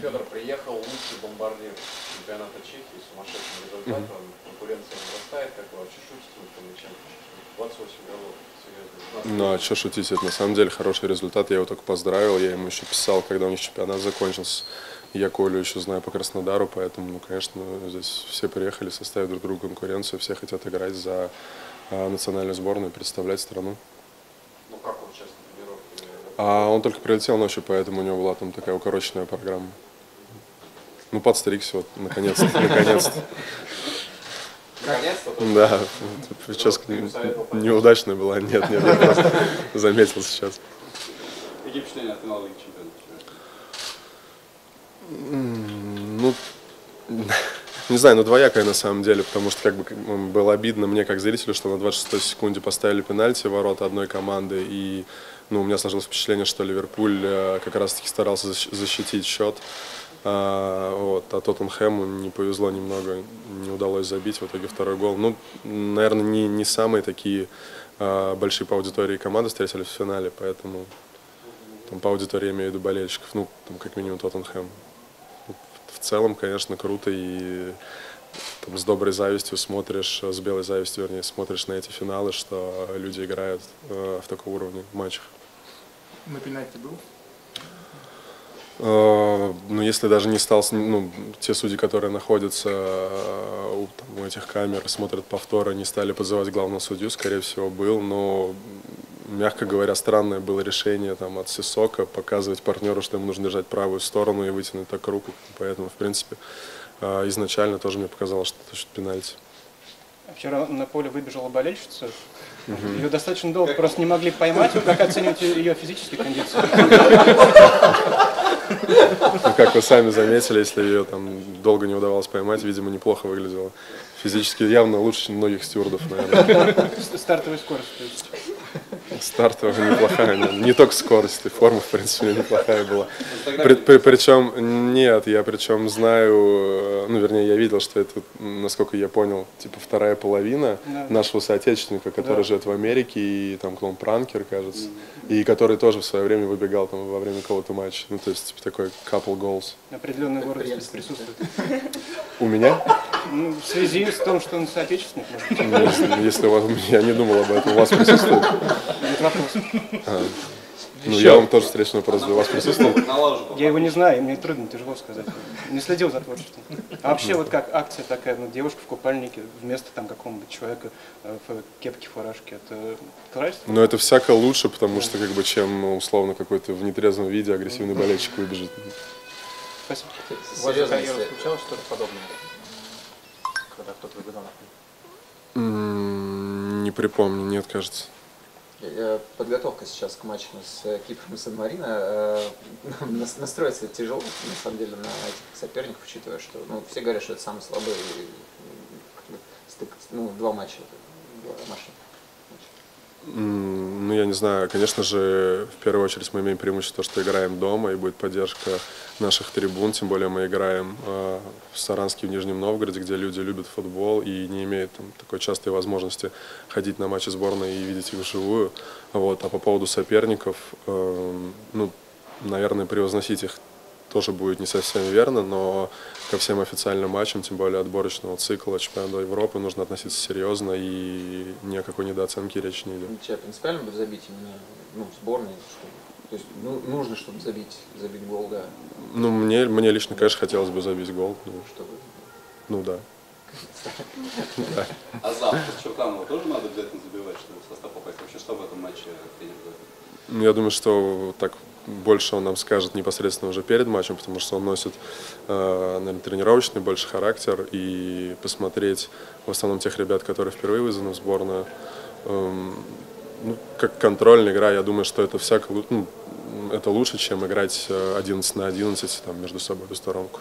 Федор приехал, лучший бомбардир чемпионата Чехии, сумасшедшим результатом, конкуренция нарастает, как вообще шутите над мячом? 28 голов. Ну а что шутить, это на самом деле хороший результат, я его только поздравил, я ему еще писал, когда у них чемпионат закончился. Я Колю еще знаю по Краснодару, поэтому, ну, конечно, здесь все приехали, составить друг другу конкуренцию, все хотят играть за а, национальную сборную, представлять страну. Ну как он сейчас на тренировке? А он только прилетел ночью, поэтому у него была там такая укороченная программа. Ну, подстригся вот, наконец-то, наконец-то. Наконец-то? Да, прическа не- неудачная была, нет, нет, я просто заметил сейчас. Какие впечатления от финала Лиги Чемпионов? Ну, не знаю, ну двоякая на самом деле, потому что как бы было обидно мне как зрителю, что на 26 секунде поставили пенальти в ворота одной команды, и ну, у меня сложилось впечатление, что Ливерпуль э, как раз-таки старался защ- защитить счет, вот, а Тоттенхэму не повезло немного, не удалось забить в итоге второй гол. Ну, наверное, не, не самые такие а, большие по аудитории команды встретились в финале, поэтому там, по аудитории я имею в виду болельщиков, ну, там, как минимум Тоттенхэм в целом, конечно, круто и там, с доброй завистью смотришь, с белой завистью, вернее, смотришь на эти финалы, что люди играют э, в таком уровне в матчах. На пенальти был? Э, ну, если даже не стал, ну, те судьи, которые находятся э, у, там, у этих камер, смотрят повторы, не стали позывать главного судью, скорее всего, был, но, мягко говоря, странное было решение там, от Сисока показывать партнеру, что ему нужно держать правую сторону и вытянуть так руку, поэтому, в принципе, э, изначально тоже мне показалось, что это пенальти. Вчера на поле выбежала болельщица. Ее достаточно долго просто не могли поймать. Как оцениваете ее физические кондиции? Как вы сами заметили, если ее там долго не удавалось поймать, видимо, неплохо выглядела. Физически явно лучше, чем многих стюардов, наверное. Стартовая скорость. Стартовая неплохая, не, только скорость, и форма, в принципе, неплохая была. При- при- причем, нет, я причем знаю, э, ну, вернее, я видел, что это, насколько я понял, типа вторая половина Да. нашего соотечественника, который Да. живет в Америке, и там клон Пранкер, кажется, и который тоже в свое время выбегал там во время какого-то матча. Ну, то есть, типа, такой couple goals. Определенный город здесь присутствует. У меня? Ну, в связи с том, что он соотечественник, может быть, Ну, Если, если у вас, я не думал об этом, у вас присутствует? нет вопроса. Ну, я вам тоже встречный вопрос задаю. У вас присутствовал? Я его не знаю, мне трудно, тяжело сказать. Не следил за творчеством. А вообще вот как акция такая, ну, девушка в купальнике вместо там какого-нибудь человека э, в кепке, фуражке, это нравится? Но это всяко лучше, потому что, как бы, чем, условно, какой-то в нетрезвом виде агрессивный болельщик выбежит. Спасибо. У вас за Серьезно, если- случалось что-то подобное? Когда кто-то выбегал на Не припомню, нет, кажется. Э, Подготовка сейчас к матчу с э, Кипром и Сан-Марино. э, нас- Настроиться тяжело, на самом деле, на этих соперников, учитывая, что ну, все говорят, что это самый слабый стык, ну, два матча два домашних. Ну, я не знаю, конечно же, в первую очередь мы имеем преимущество, что играем дома, и будет поддержка наших трибун, тем более мы играем э, в Саранске, в Нижнем Новгороде, где люди любят футбол и не имеют там, такой частой возможности ходить на матчи сборной и видеть их вживую. Вот. А по поводу соперников, э, ну, наверное, превозносить их тоже будет не совсем верно, но ко всем официальным матчам, тем более отборочного цикла чемпионата Европы, нужно относиться серьезно и ни о какой недооценке речи не идет. Для тебя принципиально будет забить именно ну, в сборной? Чтобы, то есть ну, нужно, чтобы забить, забить гол, да, Ну, мне, мне лично, конечно, хотелось бы забить гол. Ну, чтобы ну да. А завтра Чурканова тоже надо обязательно забивать, чтобы в состав попасть? Вообще, что в этом матче тренер? Ну, Я думаю, что так больше он нам скажет непосредственно уже перед матчем, потому что он носит, э, наверное, тренировочный больше характер, и посмотреть в основном тех ребят, которые впервые вызваны в сборную, эм, ну, как контрольная игра, я думаю, что это всяко ну, это лучше, чем играть э, 11 на 11 там, между собой эту сторонку.